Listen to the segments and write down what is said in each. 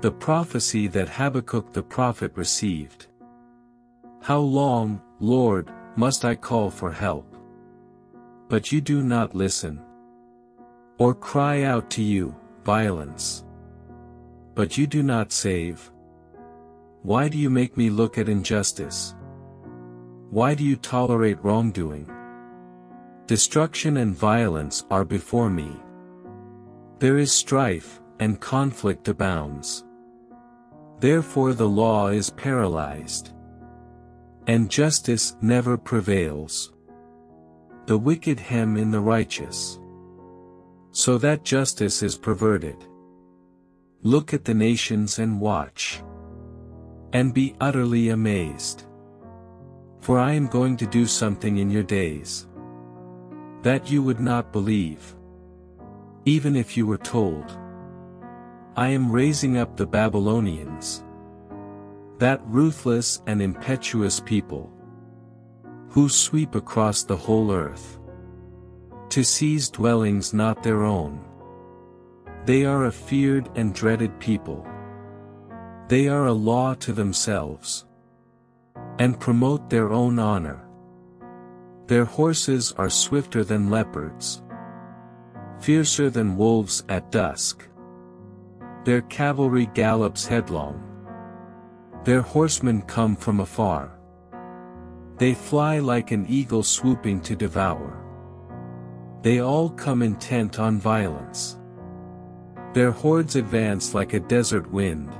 The prophecy that Habakkuk the prophet received. How long, Lord, must I call for help? But you do not listen. Or cry out to you, violence. But you do not save. Why do you make me look at injustice? Why do you tolerate wrongdoing? Destruction and violence are before me. There is strife, and conflict abounds. Therefore the law is paralyzed. And justice never prevails. The wicked hem in the righteous. So that justice is perverted. Look at the nations and watch. And be utterly amazed. For I am going to do something in your days. That you would not believe. Even if you were told. I am raising up the Babylonians. That ruthless and impetuous people. Who sweep across the whole earth. To seize dwellings not their own. They are a feared and dreaded people. They are a law to themselves. And promote their own honor. Their horses are swifter than leopards. Fiercer than wolves at dusk. Their cavalry gallops headlong. Their horsemen come from afar. They fly like an eagle swooping to devour. They all come intent on violence. Their hordes advance like a desert wind.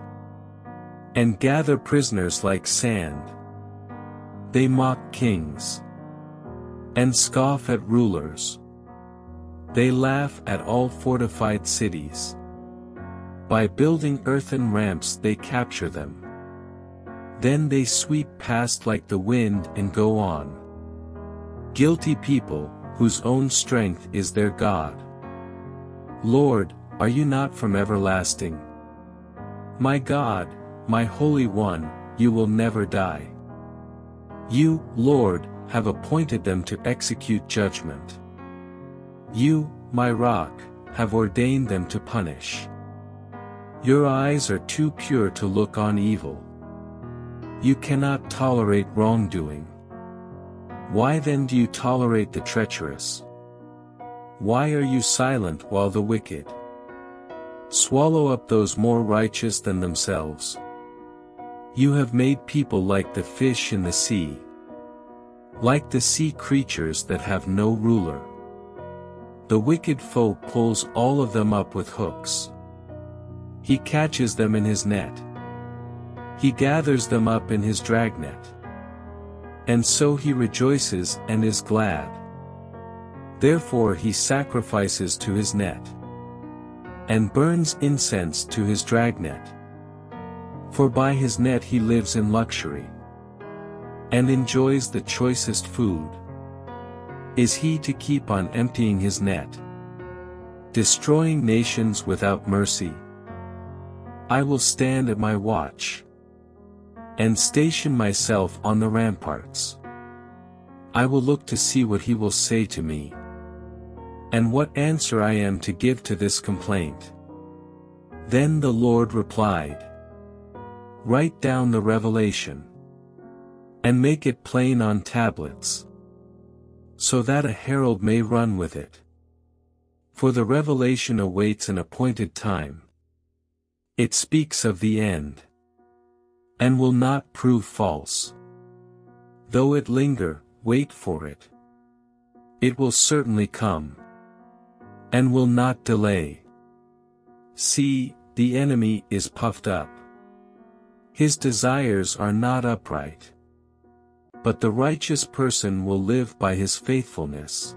And gather prisoners like sand. They mock kings. And scoff at rulers. They laugh at all fortified cities. By building earthen ramps they capture them. Then they sweep past like the wind and go on. Guilty people, whose own strength is their God. Lord, are you not from everlasting? My God, my Holy One, you will never die. You, Lord, have appointed them to execute judgment. You, my rock, have ordained them to punish. Your eyes are too pure to look on evil. You cannot tolerate wrongdoing. Why then do you tolerate the treacherous? Why are you silent while the wicked swallow up those more righteous than themselves? You have made people like the fish in the sea. Like the sea creatures that have no ruler. The wicked foe pulls all of them up with hooks. He catches them in his net. He gathers them up in his dragnet. And so he rejoices and is glad. Therefore he sacrifices to his net. And burns incense to his dragnet. For by his net he lives in luxury. And enjoys the choicest food. Is he to keep on emptying his net? Destroying nations without mercy. I will stand at my watch. And station myself on the ramparts. I will look to see what he will say to me. And what answer I am to give to this complaint. Then the Lord replied. Write down the revelation. And make it plain on tablets. So that a herald may run with it. For the revelation awaits an appointed time. It speaks of the end. And will not prove false. Though it linger, wait for it. It will certainly come. And will not delay. See, the enemy is puffed up. His desires are not upright. But the righteous person will live by his faithfulness.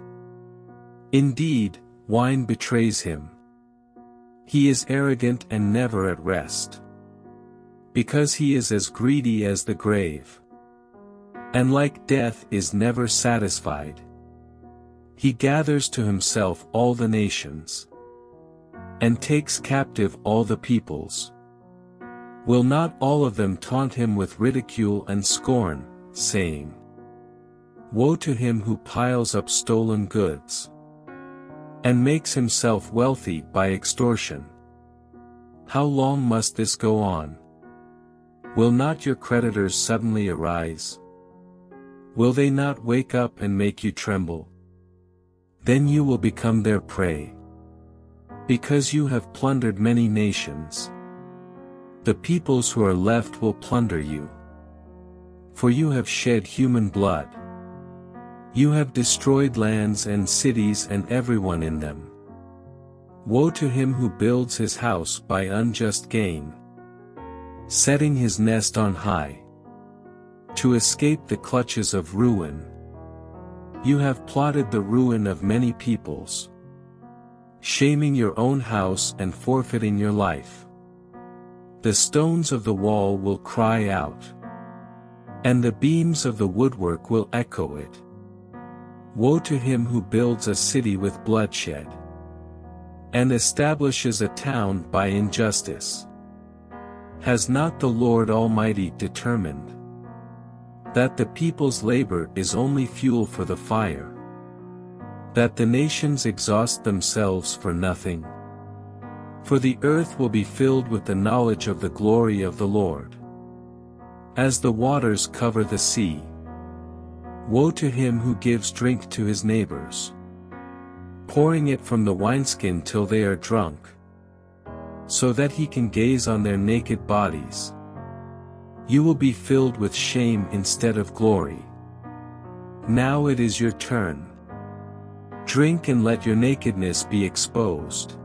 Indeed, wine betrays him. He is arrogant and never at rest. Because he is as greedy as the grave. And like death is never satisfied. He gathers to himself all the nations. And takes captive all the peoples. Will not all of them taunt him with ridicule and scorn, saying, Woe to him who piles up stolen goods and makes himself wealthy by extortion. How long must this go on? Will not your creditors suddenly arise? Will they not wake up and make you tremble? Then you will become their prey. Because you have plundered many nations. The peoples who are left will plunder you. For you have shed human blood. You have destroyed lands and cities and everyone in them. Woe to him who builds his house by unjust gain. Setting his nest on high. To escape the clutches of ruin. You have plotted the ruin of many peoples. Shaming your own house and forfeiting your life. The stones of the wall will cry out. And the beams of the woodwork will echo it. Woe to him who builds a city with bloodshed and establishes a town by injustice. Has not the Lord Almighty determined that the people's labor is only fuel for the fire? That the nations exhaust themselves for nothing? For the earth will be filled with the knowledge of the glory of the Lord. As the waters cover the sea. Woe to him who gives drink to his neighbors pouring it from the wineskin till they are drunk, so that he can gaze on their naked bodies. You will be filled with shame instead of glory. Now it is your turn. Drink and let your nakedness be exposed.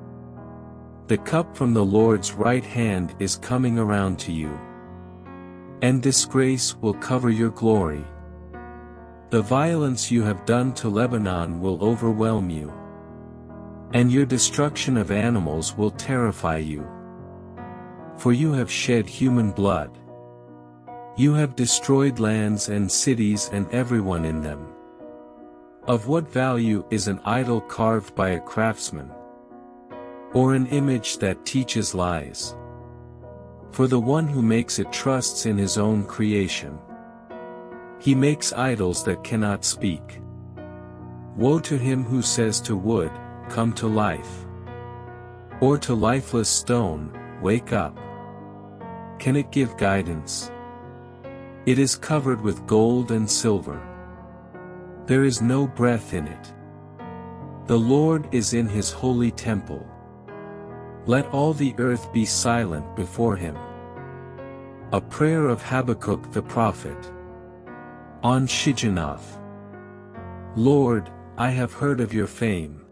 The cup from the Lord's right hand is coming around to you. And disgrace will cover your glory. The violence you have done to Lebanon will overwhelm you. And your destruction of animals will terrify you. For you have shed human blood. You have destroyed lands and cities and everyone in them. Of what value is an idol carved by a craftsman? Or an image that teaches lies? For the one who makes it trusts in his own creation. He makes idols that cannot speak. Woe to him who says to wood, come to life. Or to lifeless stone, wake up. Can it give guidance? It is covered with gold and silver. There is no breath in it. The Lord is in his holy temple. Let all the earth be silent before him. A prayer of Habakkuk the prophet. On Shigionoth. Lord, I have heard of your fame.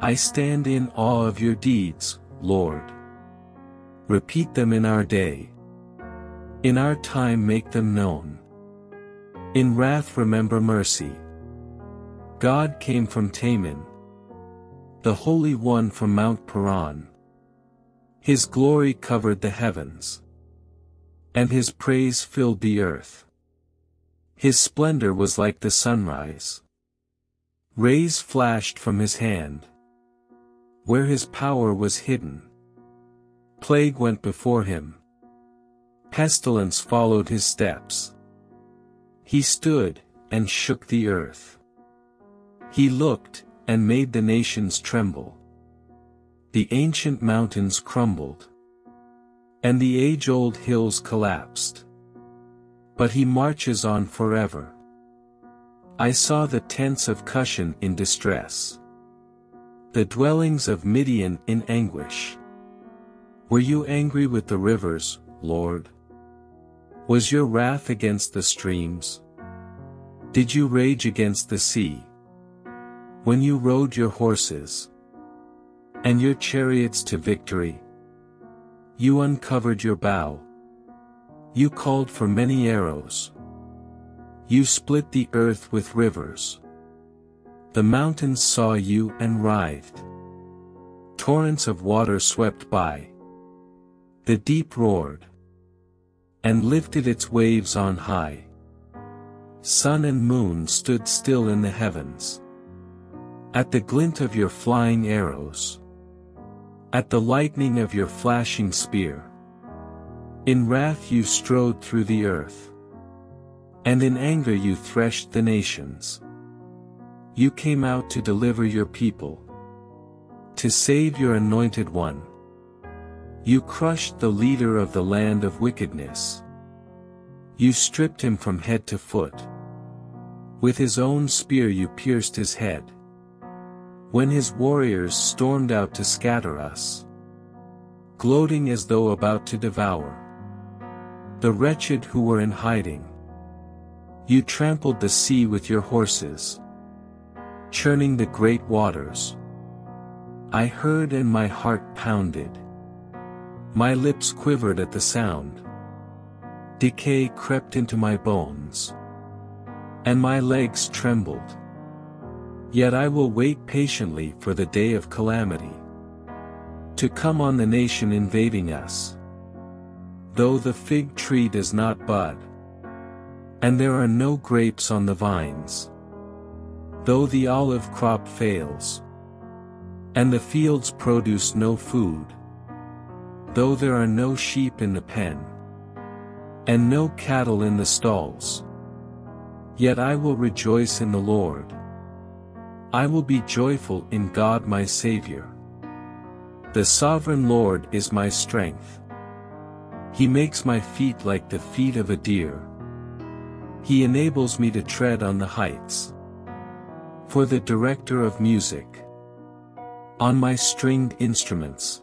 I stand in awe of your deeds, Lord. Repeat them in our day. In our time make them known. In wrath remember mercy. God came from Teman. The Holy One from Mount Paran. His glory covered the heavens. And his praise filled the earth. His splendor was like the sunrise. Rays flashed from his hand where his power was hidden. Plague went before him. Pestilence followed his steps. He stood, and shook the earth. He looked, and made the nations tremble. The ancient mountains crumbled. And the age-old hills collapsed. But he marches on forever. I saw the tents of Cushan in distress. The dwellings of Midian in anguish. Were you angry with the rivers, Lord? Was your wrath against the streams? Did you rage against the sea? When you rode your horses and your chariots to victory? You uncovered your bow. You called for many arrows. You split the earth with rivers. The mountains saw you and writhed. Torrents of water swept by. The deep roared. And lifted its waves on high. Sun and moon stood still in the heavens. At the glint of your flying arrows. At the lightning of your flashing spear. In wrath you strode through the earth. And in anger you threshed the nations. You came out to deliver your people. To save your anointed one. You crushed the leader of the land of wickedness. You stripped him from head to foot. With his own spear you pierced his head. When his warriors stormed out to scatter us. Gloating as though about to devour. The wretched who were in hiding. You trampled the sea with your horses. Churning the great waters. I heard and my heart pounded. My lips quivered at the sound. Decay crept into my bones. And my legs trembled. Yet I will wait patiently for the day of calamity. To come on the nation invading us. Though the fig tree does not bud. And there are no grapes on the vines. Though the olive crop fails. And the fields produce no food. Though there are no sheep in the pen. And no cattle in the stalls. Yet I will rejoice in the Lord. I will be joyful in God my Saviour. The sovereign Lord is my strength. He makes my feet like the feet of a deer. He enables me to tread on the heights. For the director of music. On my stringed instruments.